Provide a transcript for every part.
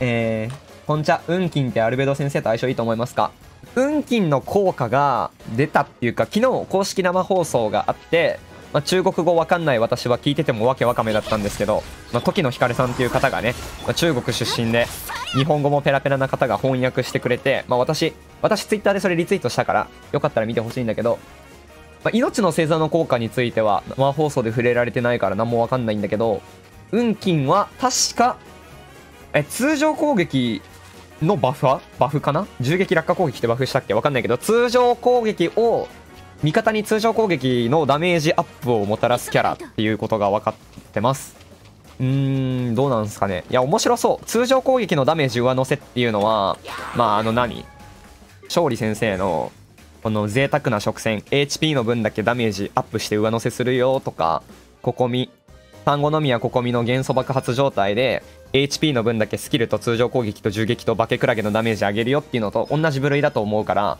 えー、こんちゃ、運金ってアルベド先生と相性いいと思いますか？運金の効果が出たっていうか、昨日公式生放送があって、まあ、中国語わかんない私は聞いててもわけわかめだったんですけど、まあ、時野ひかるさんっていう方がね、まあ、中国出身で、日本語もペラペラな方が翻訳してくれて、まあ、私、私ツイッターでそれリツイートしたから、よかったら見てほしいんだけど、まあ、命の星座の効果については、生放送で触れられてないから何もわかんないんだけど、運金は確か、え、通常攻撃のバフは？バフかな？銃撃落下攻撃ってバフしたっけ？わかんないけど、通常攻撃を味方に通常攻撃のダメージアップをもたらすキャラっていうことが分かってます。うーんどうなんすかね？いや面白そう。通常攻撃のダメージ上乗せっていうのはまああの何？勝利先生のこの贅沢な直線 HP の分だけダメージアップして上乗せするよとかここみ単語のみはここみの元素爆発状態で HP の分だけスキルと通常攻撃と銃撃と化けクラゲのダメージ上げるよっていうのと同じ部類だと思うから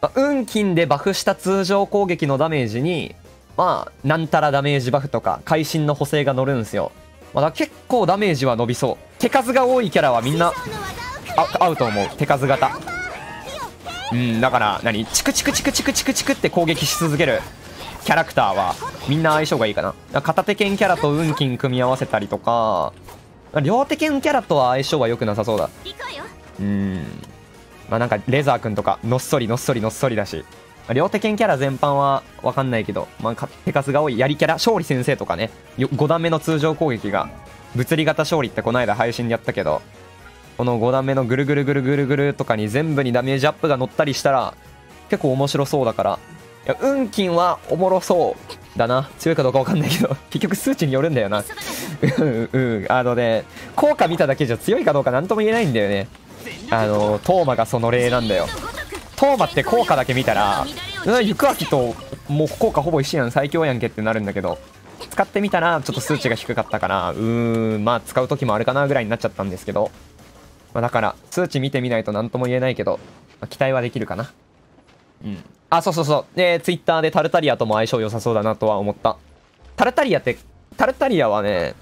まあ、運金でバフした通常攻撃のダメージに、まあ、なんたらダメージバフとか、会心の補正が乗るんですよ。まだ結構ダメージは伸びそう。手数が多いキャラはみんな、合うと思う。手数型。うん、だから、何？チクチクチクチクチクチクって攻撃し続けるキャラクターは、みんな相性がいいかな。片手剣キャラと運金組み合わせたりとか、両手剣キャラとは相性は良くなさそうだ。うん。まあなんかレザーくんとかのっそりのっそりのっそりだし、まあ、両手剣キャラ全般はわかんないけど、まあ手数が多いやりキャラ、勝利先生とかね、5段目の通常攻撃が物理型勝利ってこの間配信でやったけど、この5段目のぐるぐるぐるぐるぐるとかに全部にダメージアップが乗ったりしたら結構面白そうだから、いや、運金はおもろそうだな。強いかどうかわかんないけど、結局数値によるんだよな。うん、うん、あのね、効果見ただけじゃ強いかどうかなんとも言えないんだよね。あのトーマがその例なんだよ。トーマって効果だけ見たら行く秋ともう効果ほぼ一緒やん。最強やんけってなるんだけど。使ってみたらちょっと数値が低かったからうーんまあ使う時もあるかなぐらいになっちゃったんですけど、まあ、だから数値見てみないと何とも言えないけど、まあ、期待はできるかな。うん。あそうそうそう。でツイッターでタルタリアとも相性良さそうだなとは思った。タルタリアってタルタリアはね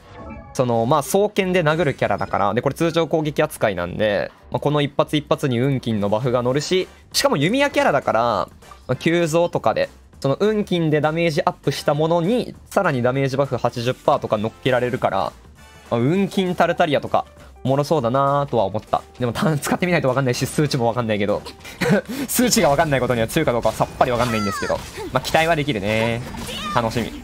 そのまあ双剣で殴るキャラだからでこれ通常攻撃扱いなんで、まあ、この一発一発に運金のバフが乗るししかも弓矢キャラだから、まあ、急増とかでその運金でダメージアップしたものにさらにダメージバフ80%とか乗っけられるから、まあ、運金タルタリアとかおもろそうだなとは思った。でも使ってみないとわかんないし数値もわかんないけど。数値がわかんないことには強いかどうかはさっぱりわかんないんですけど。まあ期待はできるね。楽しみ。